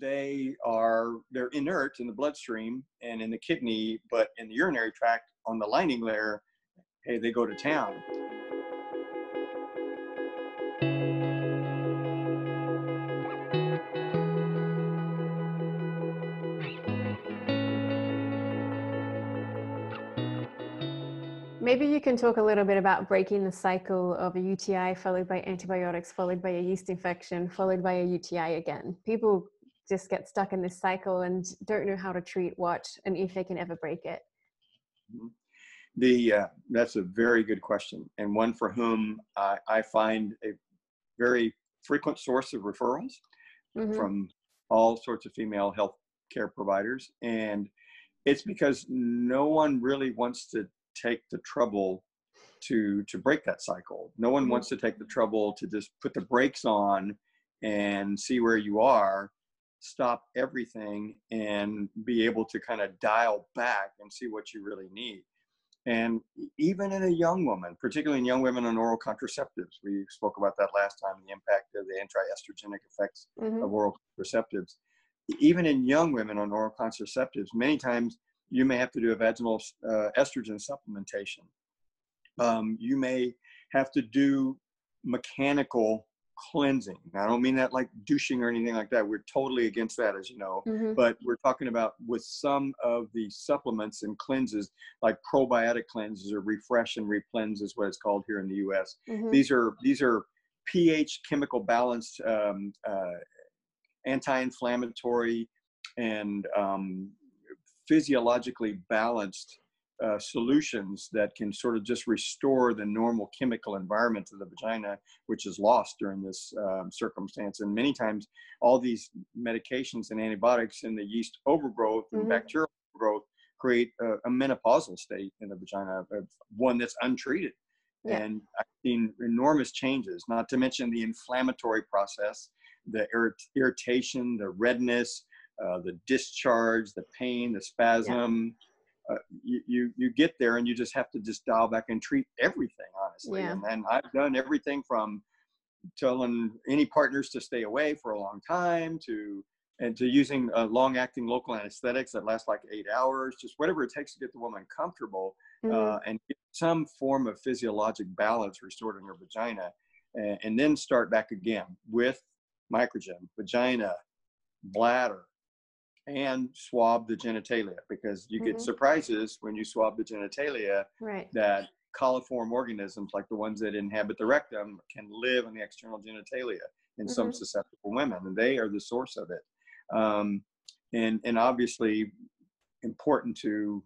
they are they're inert in the bloodstream and in the kidney, but in the urinary tract on the lining layer, hey, they go to town. Maybe you can talk a little bit about breaking the cycle of a UTI followed by antibiotics, followed by a yeast infection, followed by a UTI again. People just get stuck in this cycle and don't know how to treat what and if they can ever break it. Mm-hmm. The uh, that's a very good question, and one for whom I, I find a very frequent source of referrals mm-hmm. from all sorts of female health care providers, and it's because no one really wants to take the trouble to to break that cycle. No one mm-hmm. wants to take the trouble to just put the brakes on and see where you are, stop everything and be able to kind of dial back and see what you really need. And even in a young woman, particularly in young women on oral contraceptives, we spoke about that last time the impact of the anti-estrogenic effects mm-hmm. of oral contraceptives. Even in young women on oral contraceptives, many times you may have to do a vaginal uh, estrogen supplementation. Um, you may have to do mechanical cleansing. Now, I don't mean that like douching or anything like that. We're totally against that, as you know. Mm-hmm. But we're talking about with some of the supplements and cleanses, like probiotic cleanses or RepHresh and replens is what it's called here in the U.S. Mm-hmm. These are these are pH chemical balanced, um, uh, anti-inflammatory, and um, physiologically balanced uh, solutions that can sort of just restore the normal chemical environment of the vagina, which is lost during this um, circumstance. And many times, all these medications and antibiotics and the yeast overgrowth and mm-hmm. bacterial growth create a, a, menopausal state in the vagina, one that's untreated. Yeah. And I've seen enormous changes, not to mention the inflammatory process, the irritation, the redness, uh, the discharge, the pain, the spasm. Yeah. Uh, you, you, you get there and you just have to just dial back and treat everything honestly. Yeah. And, and I've done everything from telling any partners to stay away for a long time to and to using uh, long-acting local anesthetics that last like eight hours, just whatever it takes to get the woman comfortable mm-hmm. uh, and get some form of physiologic balance restored in her vagina, and, and, then start back again with microgen, vagina, bladder, and swab the genitalia because you mm-hmm. get surprises when you swab the genitalia right. that coliform organisms like the ones that inhabit the rectum can live in the external genitalia in mm-hmm. some susceptible women and they are the source of it um, and and obviously important to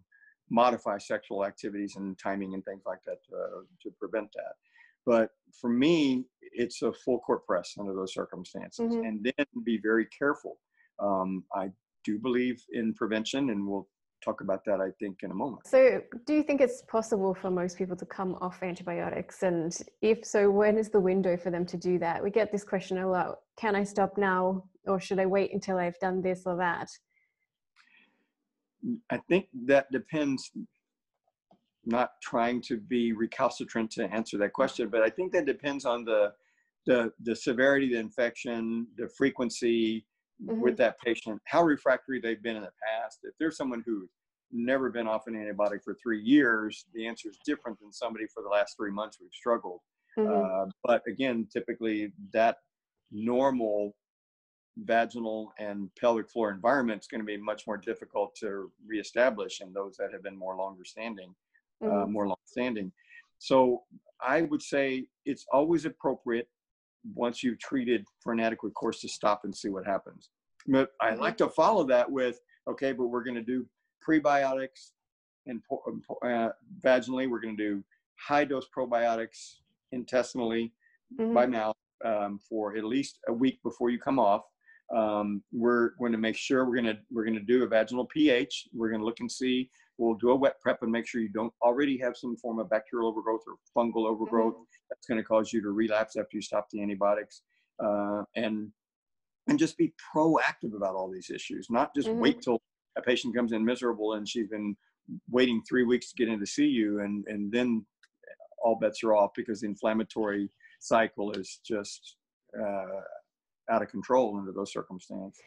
modify sexual activities and timing and things like that to, uh, to prevent that but for me it's a full court press under those circumstances mm-hmm. and then be very careful um, I do believe in prevention, and we'll talk about that, I think, in a moment. So, do you think it's possible for most people to come off antibiotics? And if so, when is the window for them to do that? We get this question a lot Can I stop now, or should I wait until I've done this or that? I think that depends. Not trying to be recalcitrant to answer that question, but I think that depends on the the, the severity of the infection, the frequency, mm-hmm. with that patient, how refractory they've been in the past. If there's someone who's never been off an antibiotic for three years, the answer is different than somebody for the last three months who've struggled. Mm-hmm. Uh, but again, typically that normal vaginal and pelvic floor environment is going to be much more difficult to reestablish in those that have been more longer standing, uh, mm-hmm. uh, more long standing. So I would say it's always appropriate once you've treated for an adequate course to stop and see what happens. But I mm-hmm. like to follow that with, okay, but we're going to do prebiotics and uh, vaginally. We're going to do high dose probiotics intestinally mm-hmm. by mouth um, for at least a week before you come off. Um, we're going to make sure we're going to we're going to do a vaginal pH. We're going to look and see We'll do a wet prep and make sure you don't already have some form of bacterial overgrowth or fungal overgrowth mm-hmm. that's going to cause you to relapse after you stop the antibiotics. Uh, and and just be proactive about all these issues, not just mm-hmm. wait till a patient comes in miserable and she's been waiting three weeks to get in to see you, and and then all bets are off because the inflammatory cycle is just uh, out of control under those circumstances.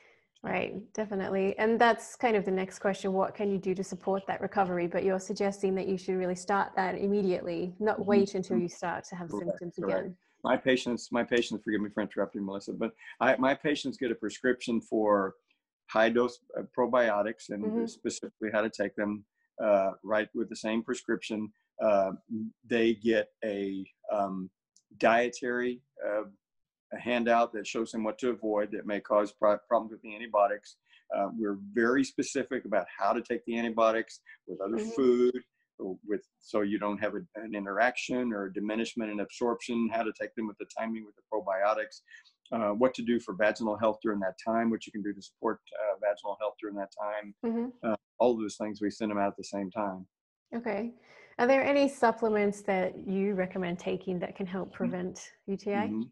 Right, definitely. And that's kind of the next question. What can you do to support that recovery? But you're suggesting that you should really start that immediately, not mm-hmm. wait until you start to have correct, symptoms correct. again. My patients, my patients, forgive me for interrupting, Melissa, but I, my patients get a prescription for high dose uh, probiotics and mm-hmm. specifically how to take them uh, right with the same prescription. Uh, they get a um, dietary uh, a handout that shows them what to avoid that may cause problems with the antibiotics. Uh, we're very specific about how to take the antibiotics with other mm-hmm. food, with so you don't have a, an interaction or a diminishment in absorption. How to take them with the timing with the probiotics. Uh, what to do for vaginal health during that time, what you can do to support uh, vaginal health during that time. Mm-hmm. Uh, all of those things we send them out at the same time. Okay. Are there any supplements that you recommend taking that can help mm-hmm. prevent UTI? Mm-hmm.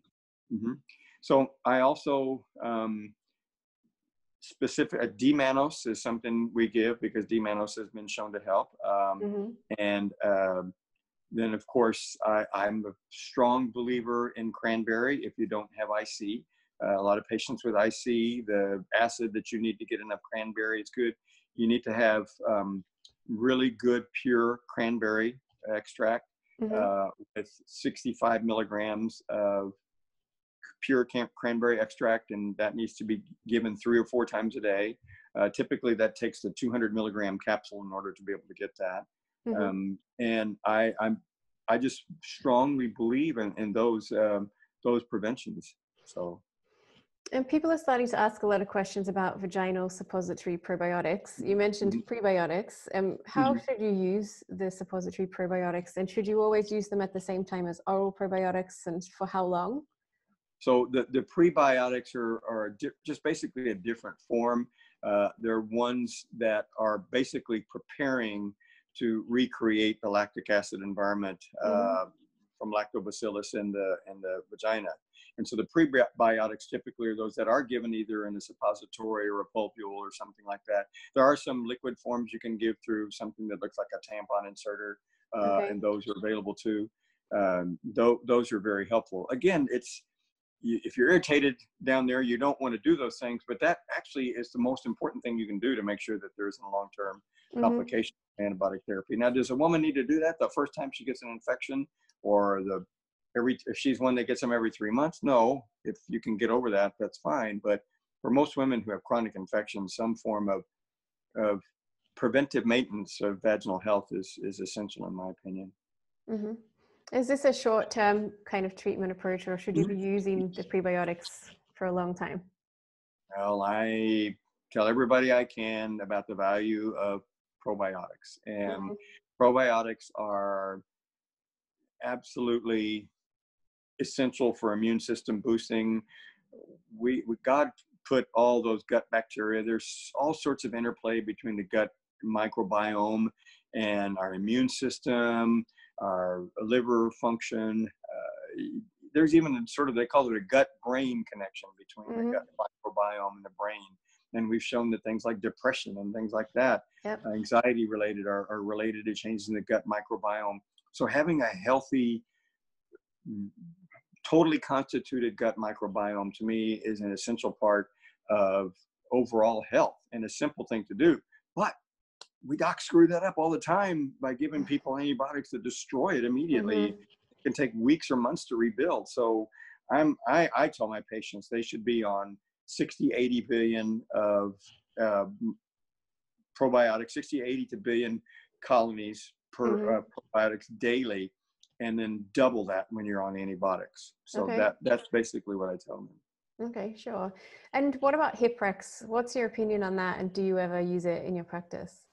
Mm-hmm. So I also um, specific uh, D-mannose is something we give because D-mannose has been shown to help. Um, mm-hmm. And uh, then of course I, am a strong believer in cranberry. If you don't have IC, uh, a lot of patients with IC, the acid that you need to get enough cranberry is good. You need to have um, really good pure cranberry extract mm-hmm. uh, with 65 milligrams of pure camp cranberry extract, and that needs to be given three or four times a day. Uh, typically, that takes the 200 milligram capsule in order to be able to get that. Mm-hmm. Um, and I, I'm, I just strongly believe in, in those um, those preventions. So. And people are starting to ask a lot of questions about vaginal suppository probiotics. You mentioned mm-hmm. prebiotics. Um, how mm-hmm. should you use the suppository probiotics? And should you always use them at the same time as oral probiotics? And for how long? So the, the prebiotics are, are just basically a different form. Uh, they're ones that are basically preparing to recreate the lactic acid environment uh, mm-hmm. from lactobacillus in the, in the vagina. And so the prebiotics typically are those that are given either in a suppository or a pulpule or something like that. There are some liquid forms you can give through something that looks like a tampon inserter, uh, okay. and those are available too. Um, th- those are very helpful. Again, it's you, if you're irritated down there, you don't want to do those things. But that actually is the most important thing you can do to make sure that there isn't a long-term mm-hmm. complication of antibiotic therapy. Now, does a woman need to do that the first time she gets an infection, or the every if she's one that gets them every three months? No. If you can get over that, that's fine. But for most women who have chronic infections, some form of of preventive maintenance of vaginal health is is essential, in my opinion. Mm-hmm. Is this a short term kind of treatment approach, or should you be using the prebiotics for a long time? Well, I tell everybody I can about the value of probiotics, and mm-hmm. probiotics are absolutely essential for immune system boosting. We, we God put all those gut bacteria. There's all sorts of interplay between the gut microbiome and our immune system our liver function. Uh, there's even a sort of they call it a gut brain connection between mm-hmm. the gut microbiome and the brain. And we've shown that things like depression and things like that, yep. uh, anxiety related, are, are related to changes in the gut microbiome. So having a healthy, totally constituted gut microbiome to me is an essential part of overall health and a simple thing to do. But we doc screw that up all the time by giving people antibiotics that destroy it immediately. Mm-hmm. It can take weeks or months to rebuild. So I'm I, I tell my patients they should be on 60, 80 billion of uh, probiotics, 60, 80 to billion colonies per mm-hmm. uh, probiotics daily, and then double that when you're on antibiotics. So okay. that that's basically what I tell them. Okay, sure. And what about Hiprex? What's your opinion on that? And do you ever use it in your practice?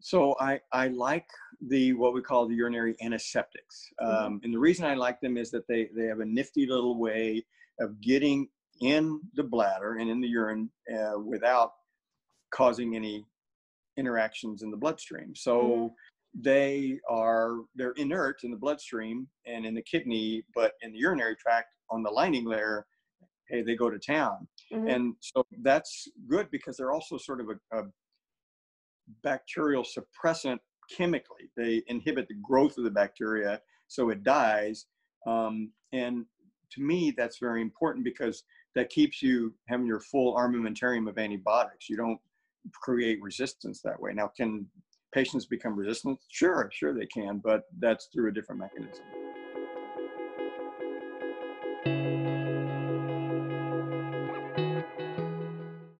So I, I like the what we call the urinary antiseptics, mm-hmm. um, mm-hmm. and the reason I like them is that they they have a nifty little way of getting in the bladder and in the urine uh, without causing any interactions in the bloodstream. So mm-hmm. they are they're inert in the bloodstream and in the kidney, but in the urinary tract on the lining layer, hey, they go to town. Mm-hmm. And so that's good because they're also sort of a, a bacterial suppressant chemically. They inhibit the growth of the bacteria so it dies. Um, and to me, that's very important because that keeps you having your full armamentarium of antibiotics. You don't create resistance that way. Now, can patients become resistant? Sure, sure they can, but that's through a different mechanism.